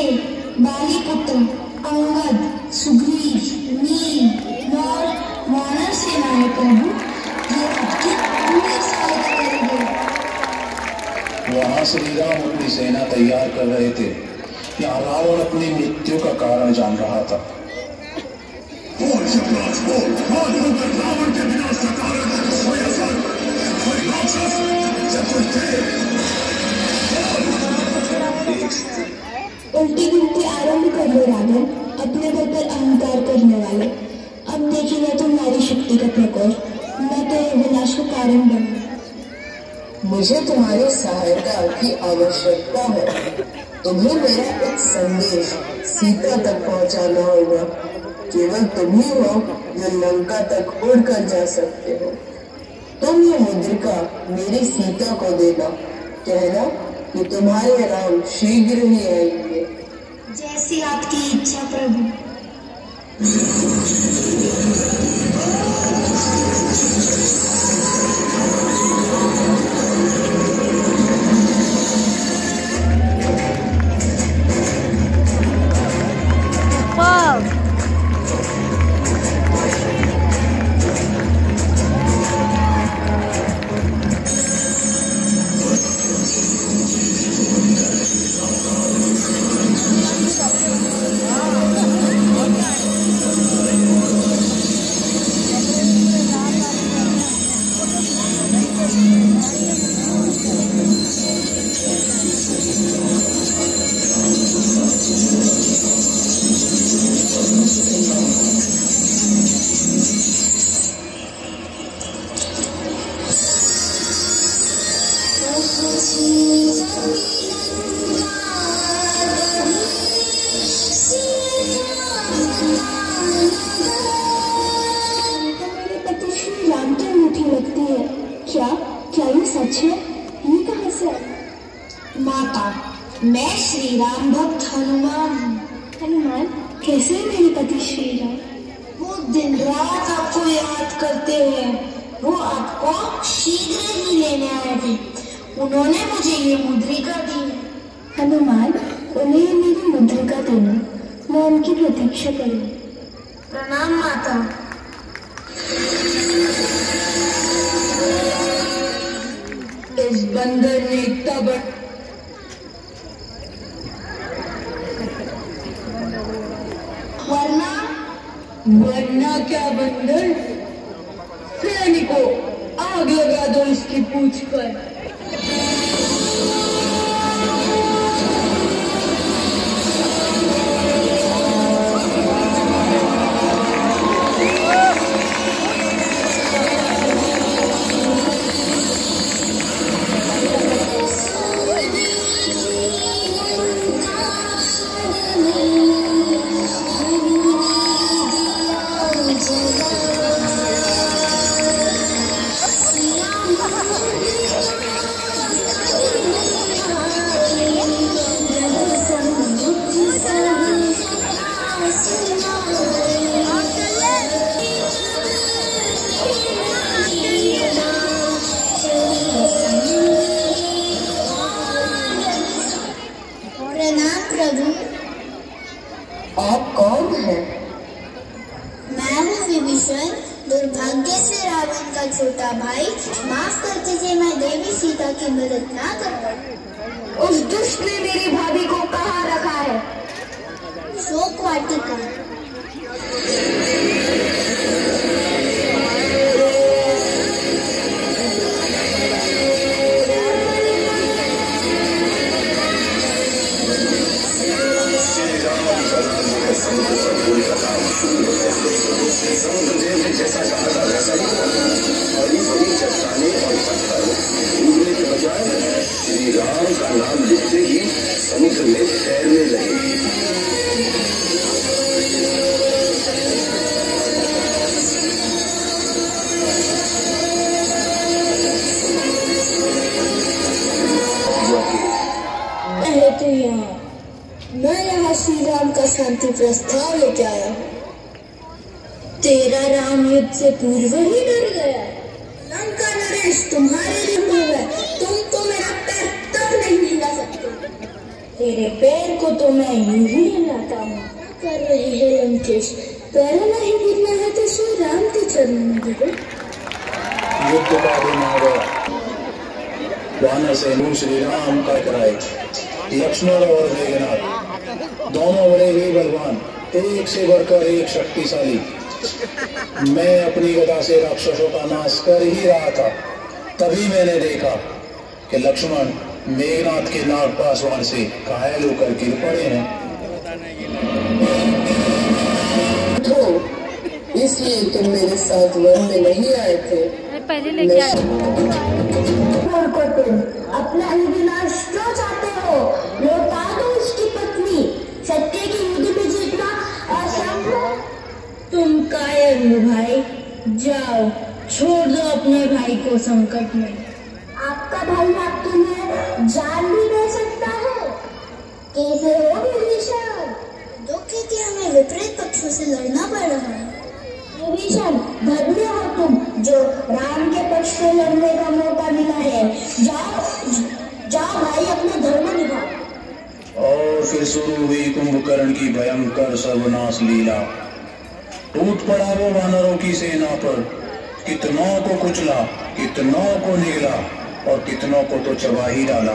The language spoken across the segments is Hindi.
ये बाली पुत्र अंगद सुग्रीव नील और वानर सेना प्रभु ये आपकी पूरी सहायता करेंगे वहाँ श्री राम अपनी सेना तैयार कर रहे थे। यहाँ रावण अपनी मृत्यु का कारण जान रहा था। बोल शिवराज बोल आज होगा रावण के विनाश का कारण कोई असर कोई राक्षस जब थे। उल्टी गिनती आरंभ कर लो रावण अपने घर पर अहंकार करने वाले। अब देखेगा तुम्हारी शक्ति का प्रकोप। मैं तेरे विनाश का कारण बनूं मुझे तुम्हारी सहायता की आवश्यकता है। तुम्हें मेरा एक संदेश सीता तक पहुंचाना होगा। केवल तुम ही हो जो लंका तक उड़कर जा सकते हो। तुम ये मुद्रिका मेरी सीता को देना। कहना कि तुम्हारे राम शीघ्र ही आएँगे। जैसी आपकी इच्छा प्रभु। माता मैं श्री राम भक्त हनुमान। हनुमान कैसे मेरे पति श्री राम वो दिन रात आपको याद करते हैं। वो आपको शीघ्र ही लेने आए थे। उन्होंने मुझे ये मुद्रिका दी। हनुमान उन्हें मेरी मुद्रिका देना। मैं उनकी प्रतीक्षा करूँ। प्रणाम माता। इस बंदर ने इतना बड़ वरना वरना क्या बंदर? सैनिकों आग लगा दो इसकी पूछ पर। सीता की मदद ना कर उस दुष्ट ने मेरी भाभी को कहा रखा है? शोक वाटिका जैसा था वैसा ही। प्रस्ताव लेके आया। तेरा राम युद्ध से पूर्व ही डर गया। लंका नरेश, तुम्हारे लिए है। तुम तो मेरा पैर तक नहीं हिला सकते। तेरे पैर को तो मैं यूँ ही हिलाता हूँ। कर रहे हैं लंकेश। पैरों में ही गिरना है तो श्री राम के चरणों में गिरो युद्ध का दिन आ गया वानर सेनु श्री राम का कराए। लक्ष्मण और मेघनाथ। दोनों बड़े ही बलवान एक से बढ़कर एक शक्तिशाली। मैं अपनी गदा से राक्षसों का नाश कर ही रहा था तभी मैंने देखा कि लक्ष्मण मेघनाथ के नाग पासवान से घायल होकर गिर पड़े हैं। तो इसलिए तुम मेरे साथ वन में नहीं आए थे। पहले लेके आए। अपना ही विनाश क्यों चाहते हो? लौटा अपने भाई को संकट में। आपका भाई आपके लिए जान भी दे सकता है। कैसे हो विभीषण? दुख है कि हमें विपरीत पक्षों से लड़ना पड़ रहा है? विभीषण धन्य हो तुम जो राम के पक्ष से लड़ने का मौका मिला है। जाओ जाओ भाई अपना धर्म निभाओ। और फिर शुरू हुई कुंभकर्ण की भयंकर सर्वनाश लीला। टूट पड़ा वो वानरों की सेना पर। कितनों को कुचला, कितनों को निगला और कितनों को तो चबा ही डाला।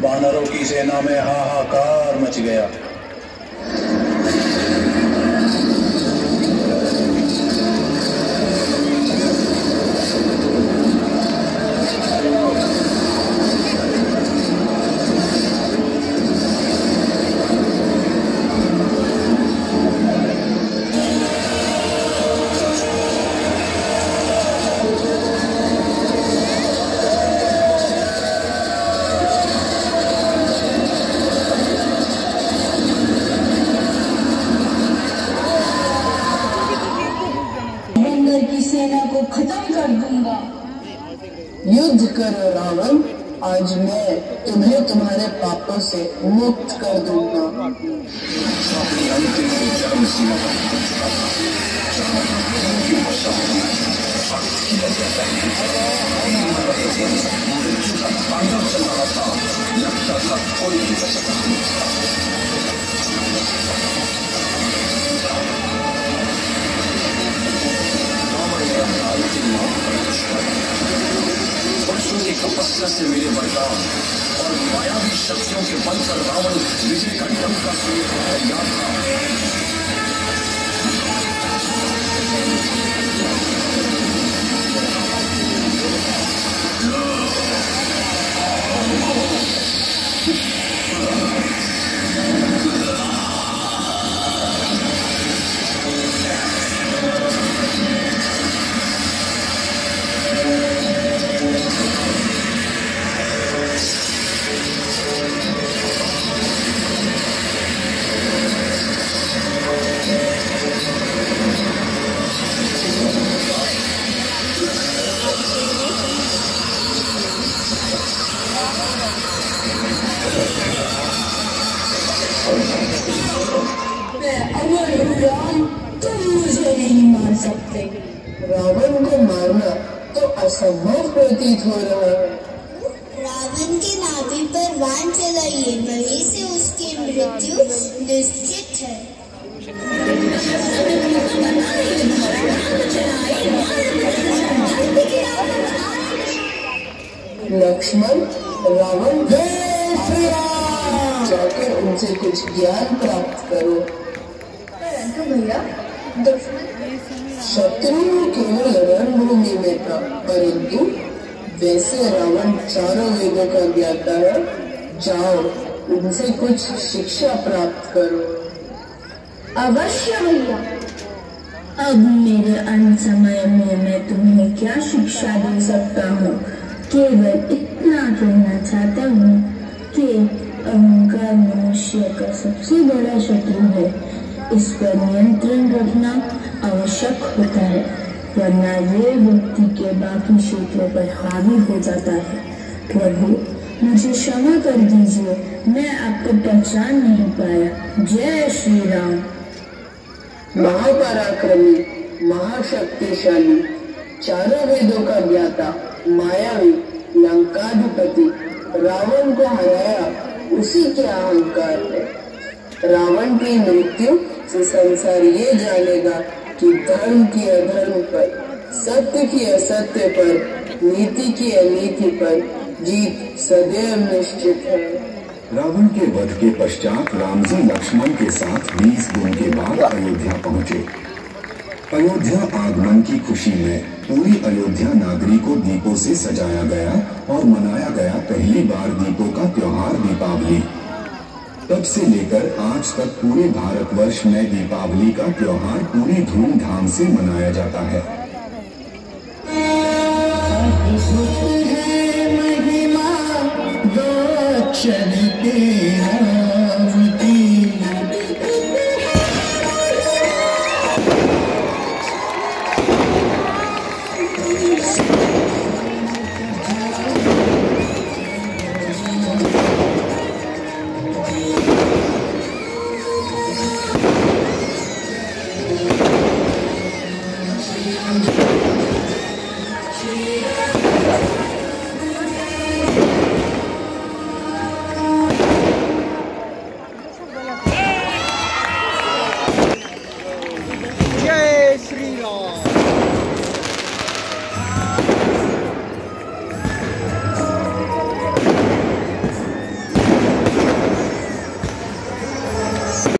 बानरों की सेना में हाहाकार मच गया। आज मैं तुम्हें तुम्हारे पापों से मुक्त कर दूँगा। से मेरे वरदान और मायावी शक्तियों के बल पर रावण विजय का डंका तैयार था असंभव प्रतीत हो रहा है। रावण के नाभि पर बाण चलाइए वहीं से उसकी मृत्यु निश्चित है। लक्ष्मण रावण जाकर उनसे कुछ ज्ञान प्राप्त करो। भैया शत्रु केवल रणभूमि में था परंतु वैसे रावण चारों वेदों का ज्ञाता है। जाओ, उनसे कुछ शिक्षा प्राप्त करो। अवश्य भैया। अब मेरे अंत समय में मैं तुम्हें क्या शिक्षा दे सकता हूँ? केवल इतना कहना चाहता हूँ कि अहंकार मनुष्य का सबसे बड़ा शत्रु है। इस पर नियंत्रण रखना आवश्यक होता है, वरना ये व्यक्ति के बाकी क्षेत्रों पर हावी हो जाता है। प्रभु, मुझे क्षमा कर दीजिए, मैं आपको पहचान नहीं पाया। जय श्री राम। महापराक्रमी, महाशक्तिशाली, चारों वेदों का ज्ञाता, मायावी, लंकाधिपति, रावण को हराया, उसी के अहंकार में। रावण की मृत्यु से संसार ये जानेगा कि धर्म की अधर्म पर, सत्य की असत्य पर, नीति की अनीति पर जीत सदैव निश्चित है। रावण के वध के पश्चात रामजी लक्ष्मण के साथ 20 दिन के बाद अयोध्या पहुँचे। अयोध्या आगमन की खुशी में पूरी अयोध्या नागरी को दीपों से सजाया गया और मनाया गया पहली बार दीपों का त्योहार दीपावली। तब से लेकर आज तक पूरे भारतवर्ष में दीपावली का त्योहार पूरी धूमधाम से मनाया जाता है।